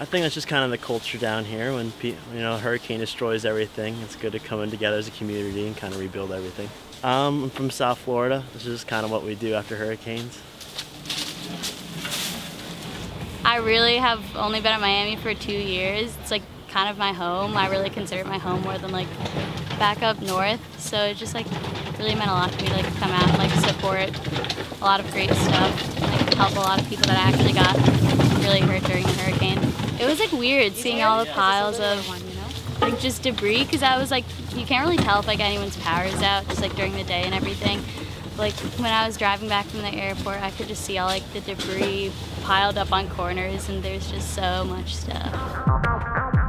I think that's just kind of the culture down here. When you know hurricane destroys everything, it's good to come in together as a community and kind of rebuild everything. Um, I'm from South Florida. This is kind of what we do after hurricanes. I really have only been in Miami for two years. It's like kind of my home. I really consider it my home more than like back up north. So it just like really meant a lot to me to like come out and like support a lot of great stuff, like help a lot of people that I actually got really hurt during the hurricane. It was like weird seeing all the piles of like just debris because I was like you can't really tell if like anyone's power is out just like during the day and everything. Like when I was driving back from the airport, I could just see all like the debris piled up on corners and there's just so much stuff.